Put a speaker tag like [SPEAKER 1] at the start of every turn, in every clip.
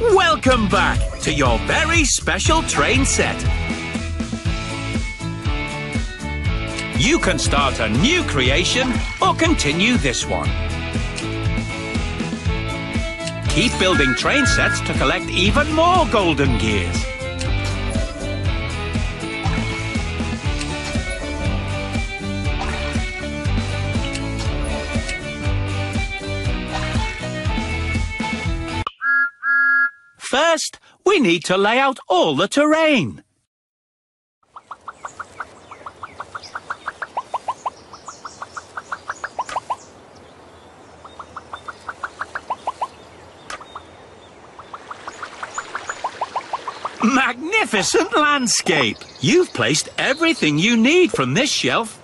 [SPEAKER 1] Welcome back to your very special train set. You can start a new creation or continue this one. Keep building train sets to collect even more golden gears. First, we need to lay out all the terrain. Magnificent landscape! You've placed everything you need from this shelf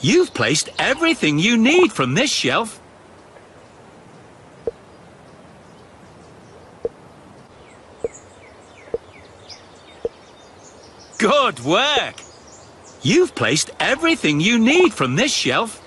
[SPEAKER 1] You've placed everything you need from this shelf. Good work! You've placed everything you need from this shelf.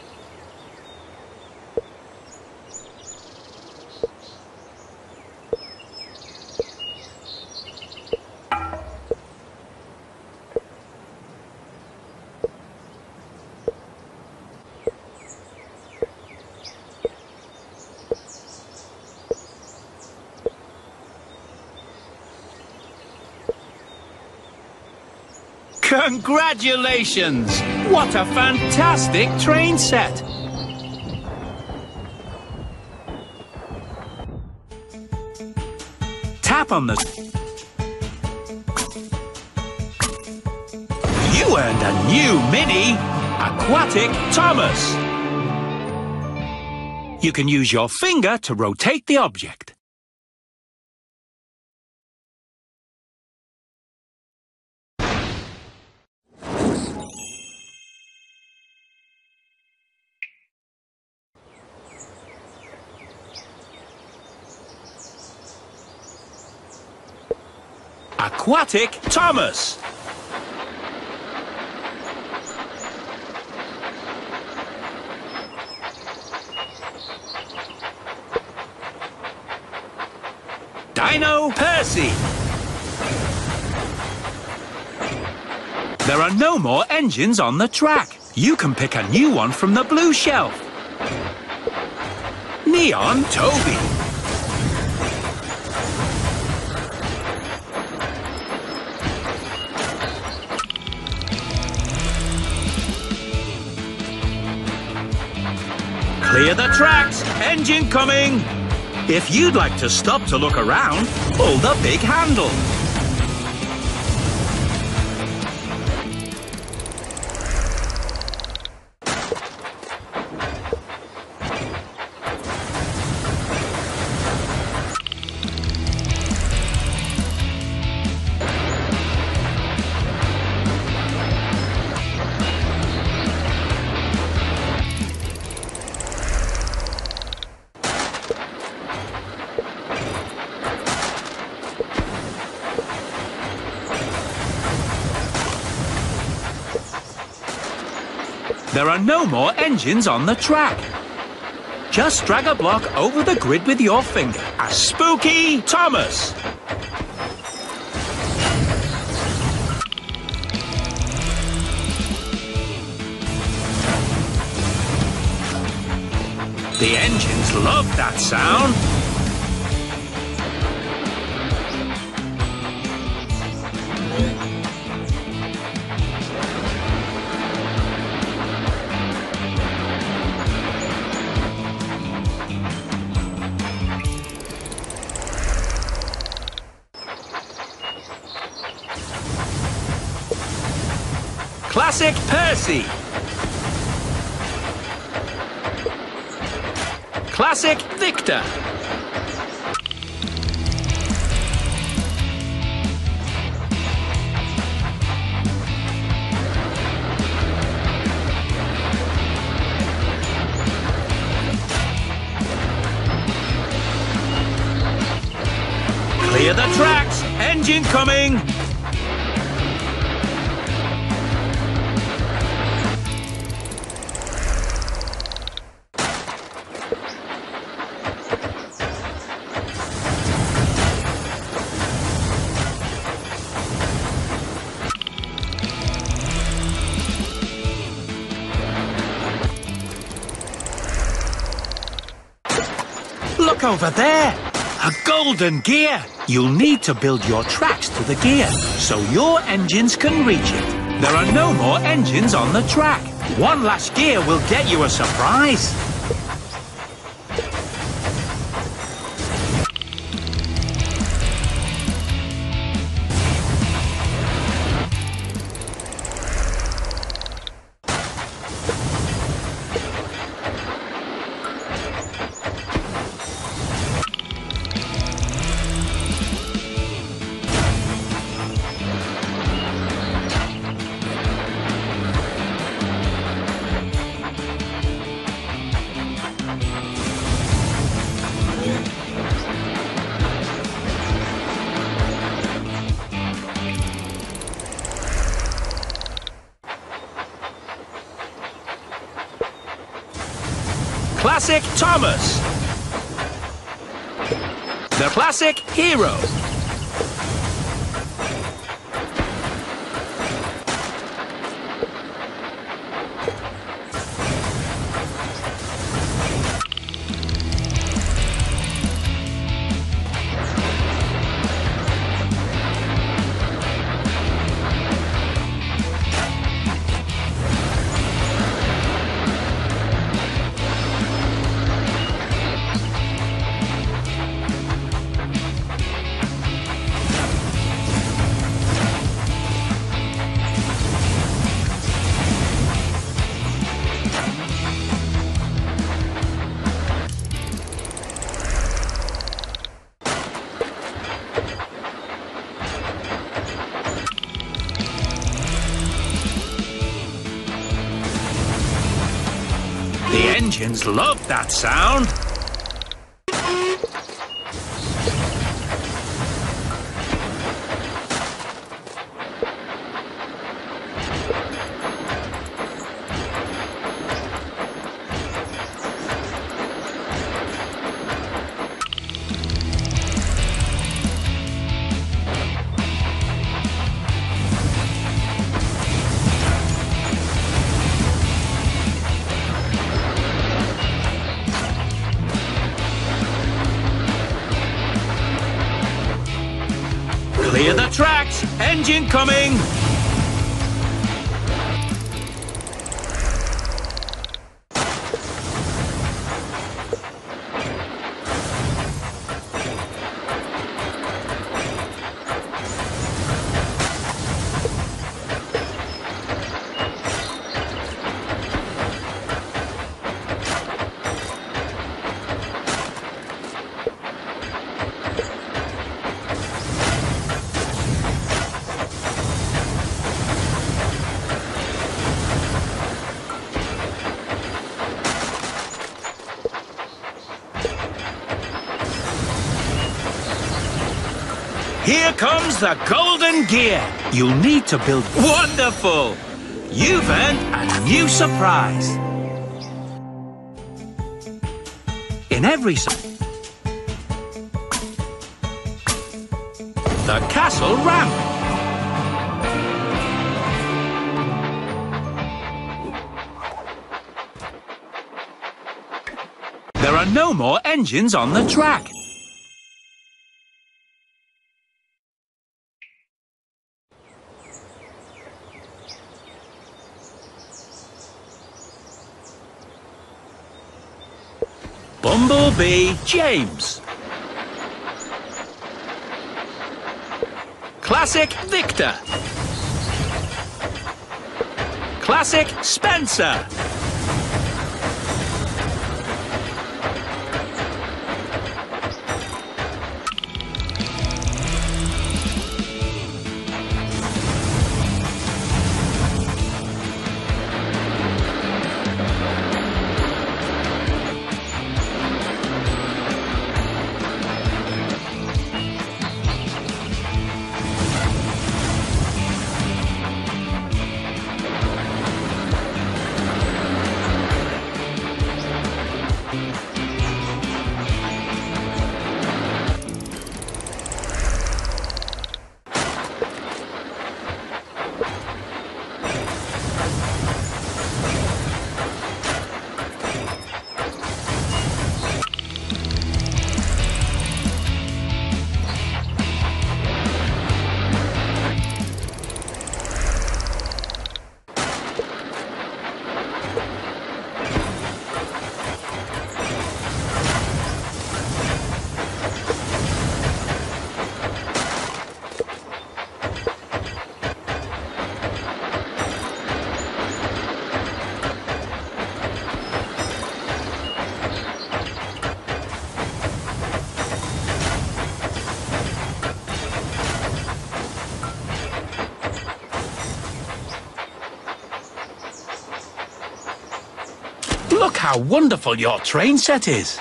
[SPEAKER 1] Congratulations! What a fantastic train set! Tap on the... You earned a new mini, Aquatic Thomas. You can use your finger to rotate the object. Aquatic Thomas. Dino Percy. There are no more engines on the track. You can pick a new one from the blue shelf. Neon Toby. Clear the tracks! Engine coming! If you'd like to stop to look around, pull the big handle. There are no more engines on the track. Just drag a block over the grid with your finger. A spooky Thomas. The engines love that sound. Classic Percy. Classic Victor. Clear the tracks. Engine coming. Look over there. A golden gear. You'll need to build your tracks to the gear so your engines can reach it. There are no more engines on the track. One last gear will get you a surprise. Classic Thomas. The Classic Hiro. Engines love that sound. Engine coming. Here comes the golden gear. You'll need to build wonderful. You've earned a new surprise. In every the castle ramp. There are no more engines on the track. Bumblebee James. Classic Victor. Classic Spencer. Look how wonderful your train set is.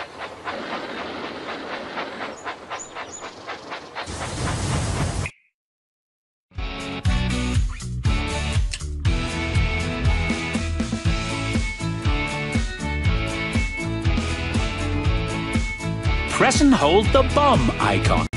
[SPEAKER 1] Press and hold the bomb icon.